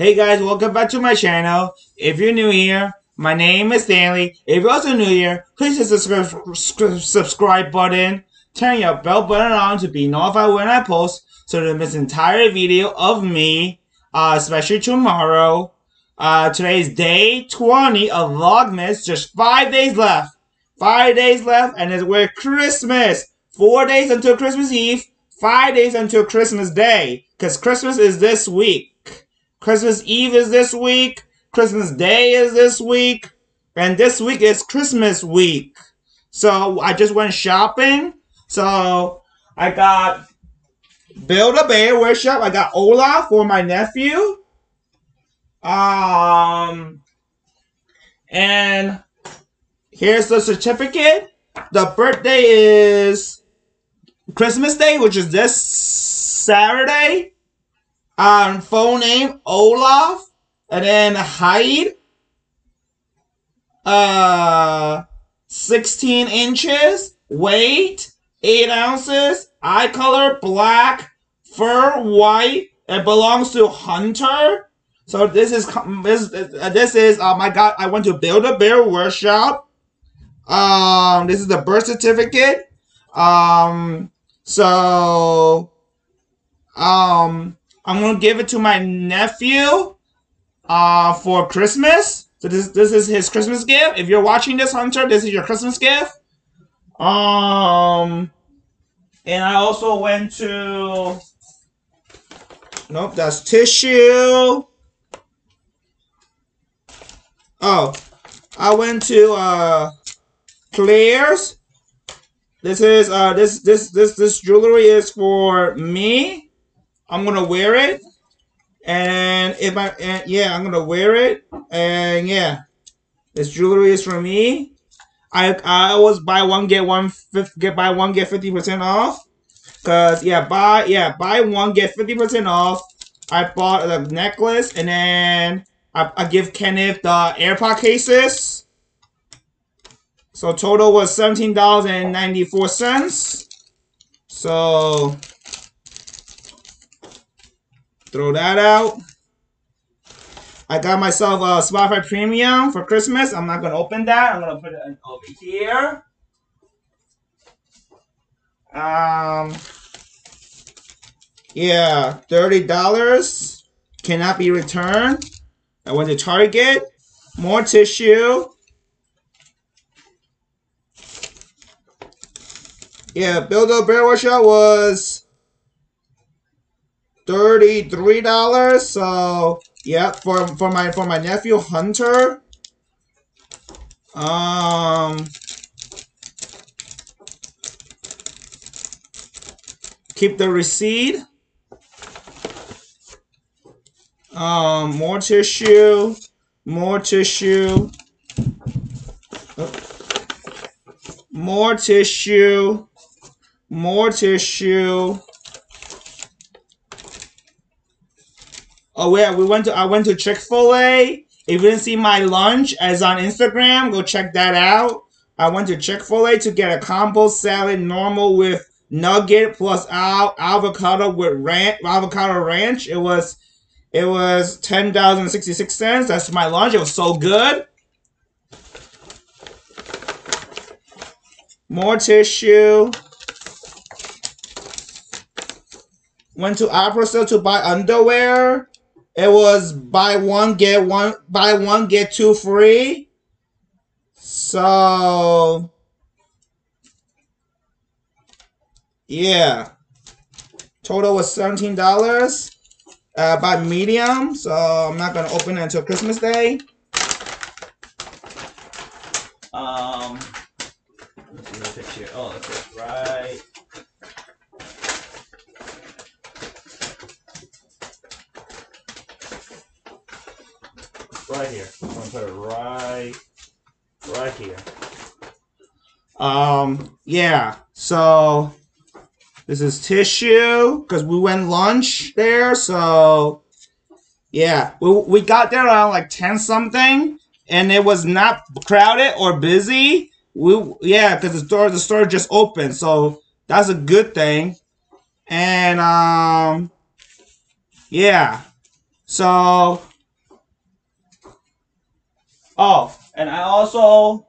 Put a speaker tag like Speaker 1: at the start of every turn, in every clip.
Speaker 1: Hey guys, welcome back to my channel. If you're new here, my name is Stanley. If you're also new here, please hit the subscribe, button. Turn your bell button on to be notified when I post so you don't miss entire video of me, uh, especially tomorrow. Uh, today is day 20 of Vlogmas. Just five days left. Five days left, and it's we're Christmas. Four days until Christmas Eve. Five days until Christmas Day. Because Christmas is this week. Christmas Eve is this week. Christmas Day is this week. And this week is Christmas week. So I just went shopping. So I got Build-A-Bear Workshop. I got Olaf for my nephew. Um, and here's the certificate. The birthday is Christmas Day, which is this Saturday. Um, phone name Olaf, and then height, uh, 16 inches, weight, 8 ounces, eye color black, fur white, it belongs to Hunter. So this is this this is um I got I went to Build-A-Bear workshop. Um, this is the birth certificate. Um, so um I'm gonna give it to my nephew uh, for Christmas. So this this is his Christmas gift. If you're watching this, Hunter, this is your Christmas gift. Um, and I also went to. Nope, that's tissue. Oh, I went to uh Claire's. This is uh this this this this jewelry is for me. I'm gonna wear it, and if I and yeah, I'm gonna wear it, and yeah, this jewelry is for me. I I always buy one get one get buy one get fifty percent off, cause yeah buy yeah buy one get fifty percent off. I bought the necklace and then I, I give Kenneth the AirPod cases. So total was seventeen dollars and ninety four cents. So Throw that out. I got myself a Spotify Premium for Christmas. I'm not going to open that. I'm going to put it over here. Um, yeah, $30 cannot be returned. I went to Target. More tissue. Yeah, Build-A-Bear Workshop was thirty-three dollars. So yeah, for for my for my nephew Hunter. Um. Keep the receipt. Um, more tissue, more tissue, more tissue, more tissue. Oh yeah, we went to I went to Chick Fil A. If you didn't see my lunch as on Instagram, go check that out. I went to Chick Fil A to get a combo salad, normal with nugget plus al- avocado with ranch, avocado ranch. It was it was ten dollars and sixty six cents. That's my lunch. It was so good. More tissue. Went to Opera Store to buy underwear. It was buy one get one buy one get two free. So yeah, total was seventeen dollars. Uh, by medium, so I'm not gonna open it until Christmas Day. Um, let's see the picture. Oh, that's right. Right here. I'm gonna put it right, right here. Um, yeah. So this is tissue because we went lunch there. So yeah, we we got there around like ten something, and it was not crowded or busy. We yeah, because the store the store just opened, so that's a good thing. And um, yeah. So, oh, and I also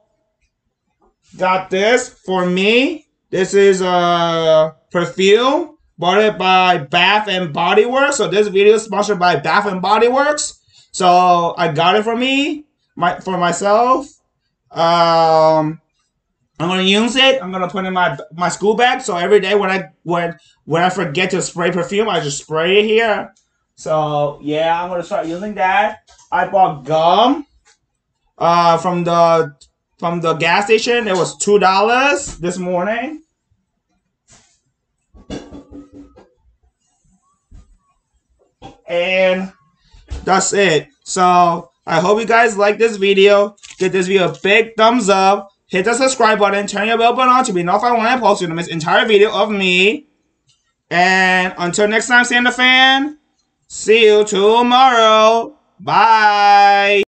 Speaker 1: got this for me. This is a perfume bought it by Bath and Body Works. So this video is sponsored by Bath and Body Works. So I got it for me, my for myself. Um, I'm gonna use it. I'm gonna put in my my school bag. So every day when I when when I forget to spray perfume, I just spray it here. So yeah, I'm gonna start using that. I bought gum uh, from the from the gas station. It was two dollars this morning. And that's it. So I hope you guys like this video. Give this video a big thumbs up. Hit the subscribe button. Turn your bell button on to be notified when I post. You miss entire video of me. And until next time, Santa fan. See you tomorrow. Bye.